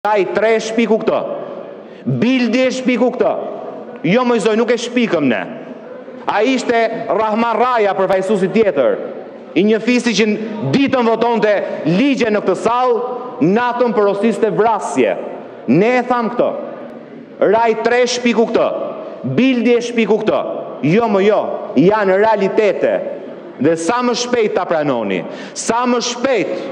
Rai Tre shpiku këto. Bildi e shpiku këto. Jo moj zonjë, nuk e shpikëm ne. Ai ishte Rrahman Rraja përfaqësuesi tjetër i një fisi që ditën votonte ligje në këtë sallë, natën porosiste vrasje. Ne e thamë këto. Rai Tre shpiku këto. Bildi e shpiku këto. Jo more jo, janë realitete. Dhe sa më shpejt ta pranoni. Sa më shpejt.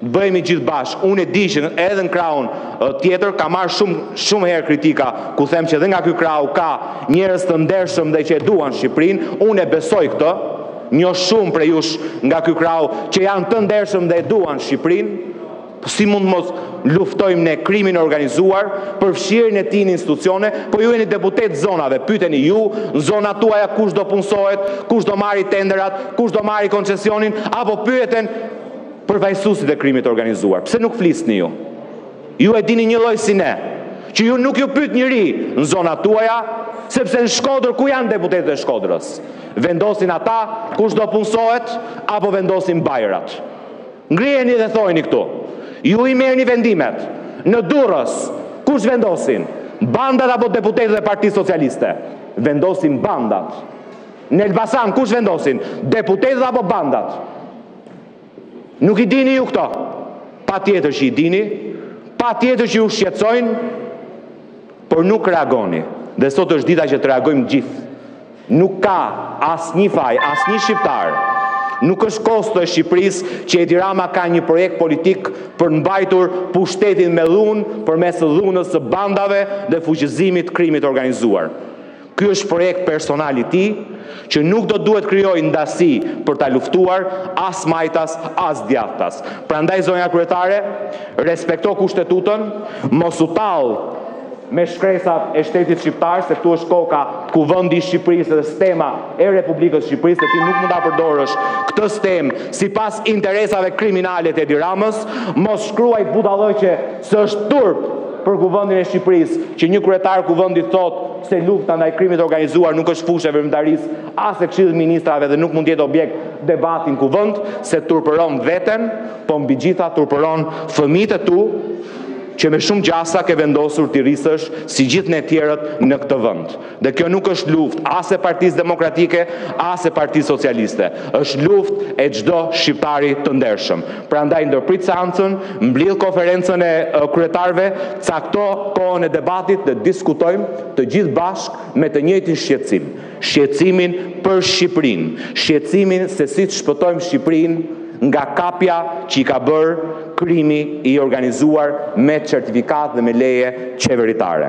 Bëhemi gjithë bashkë. Unë e di që edhe në krahun tjetër kam marrë shumë shumë herë kritika, kur them që edhe nga ky krahu ka njerëz të ndershëm dhe që e duan Shqipërinë. Unë e besoj këtë. Njoh shumë prej jush nga ky krahu që janë të ndershëm dhe e duan Shqipërinë. Po si mund të mos luftojmë ne krimin e organizuar, përfshirjen e tij në institucione? Po ju jeni deputetë zonave, pyeteni ju, në zonat tuaja kush do punësohet, kush do marri tenderat, kush do marri koncesionin, apo pyeten Përfaqësuesit e krimit të organizuar, pse nuk flisni ju? Ju e dini njëlloj si ne, që ju nuk ju pyet njëri në zonat tuaja, sepse në Shkodër ku janë deputetët e Shkodrës? Vendosin ata kush do punësohet apo vendosin Bajrat? Ngriheni dhe thojini këtu. Ju i merrni vendimet. Në Durrës kush vendosin? Bandat apo deputetët e Partisë Socialiste? Vendosin bandat. Në Elbasan kush vendosin? Deputetët apo bandat? Nuk i dini ju këto. Patjetër që i dini, patjetër që ju shqetësojnë, por nuk reagoni. Dhe sot është dita që të reagojmë gjithë. Nuk ka asnjë faj, asnjë shqiptar. Nuk është kosto e Shqipërisë që Edi Rama ka një projekt politik për mbajtur pushtetin me dhunë përmes dhunës së bandave dhe fuqizimit të krimit organizuar. Ky është projekt personal i tij, që nuk do duhet krijojë ndasi për ta luftuar as majtas, as djathtas. Prandaj zonja kryetare, respekto Kushtetutën, mos u tall me shkresat e shtetit shqiptar, se këtu është koka, Kuvendi i Shqipërisë dhe stema e Republikës së Shqipërisë dhe ti nuk mund ta përdorësh këtë stemë sipas interesave kriminale të Edi Ramës. Mos shkruaj budallallëqe Se është turp për Kuvendin e Shqipërisë që një kryetar kuvendi thotë se lufta ndaj krimit të organizuar nuk është fushë e veprimtarisë as e Këshillit të Ministrave dhe nuk mund të jetë objekt debati në Kuvend, se turpëron veten, po mbi gjitha turpëron fëmijët e tu që me shumë gjasa ke vendosur t'i rrisësh si gjithë ne tjerët në këtë vend. Dhe kjo nuk është luftë as e Partisë Demokratike, as e Partisë Socialiste. Është luftë e çdo shqiptari të ndershëm. Prandaj ndërprit seancën, mblidh konferencën e kryetarëve, cakto kohën e debatit dhe diskutojmë të gjithë bashkë me të njëjtin shqetësim. Shqetësimin për Shqipërinë, shqetësimin se si të shpëtojmë Shqipërinë nga kapja që i ka bërë krimi i organizuar me certifikatë dhe me leje qeveritare.